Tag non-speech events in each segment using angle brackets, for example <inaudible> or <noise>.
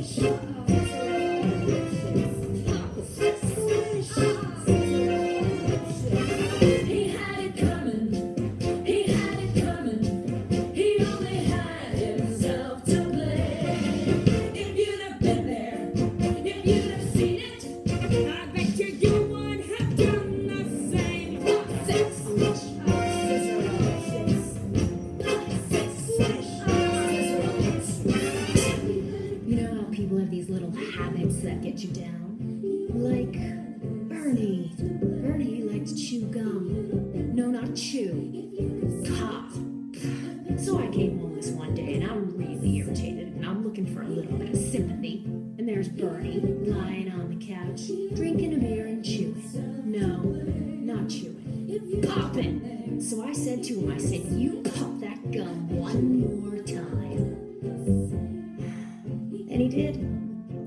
He you down? Like Bernie. Bernie likes to chew gum. No, not chew. Pop. So I came home this one day and I'm really irritated and I'm looking for a little bit of sympathy. And there's Bernie lying on the couch, drinking a beer and chewing. No, not chewing. Popping. So I said to him, I said, You pop that gum one more time. And he did.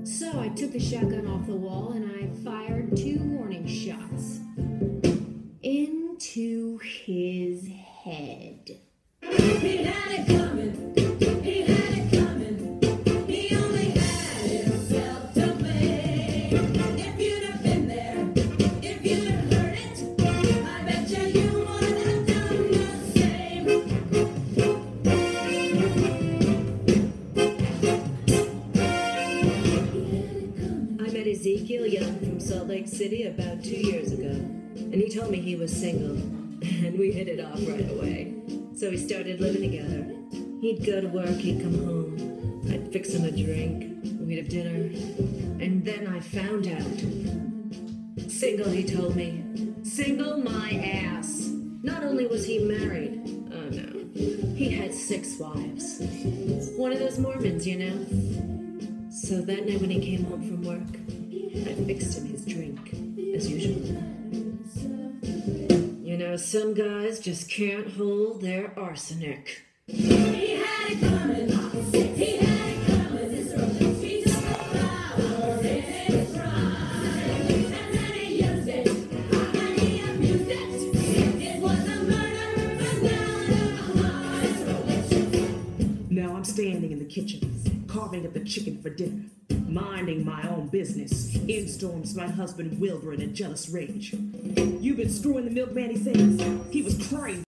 So I took the shotgun off the wall and I fired two warning shots into his head. Salt Lake City about two years ago, and he told me he was single, <laughs> and we hit it off right away. So we started living together. He'd go to work, he'd come home, I'd fix him a drink, we'd have dinner, and then I found out. Single, he told me. Single my ass. Not only was he married, oh no, he had six wives. One of those Mormons, you know. So that night when he came home from work, I fixed him his drink, as usual. You know, some guys just can't hold their arsenic. He had it coming. He had it coming. He took the power in his pride. And then he used it. And he abused it. It was a murder, but not a heart. Now I'm standing in the kitchen, carving up the chicken for dinner, minding my own business. In storms my husband Wilbur in a jealous rage. You've been screwing the milkman, he says. He was crazy.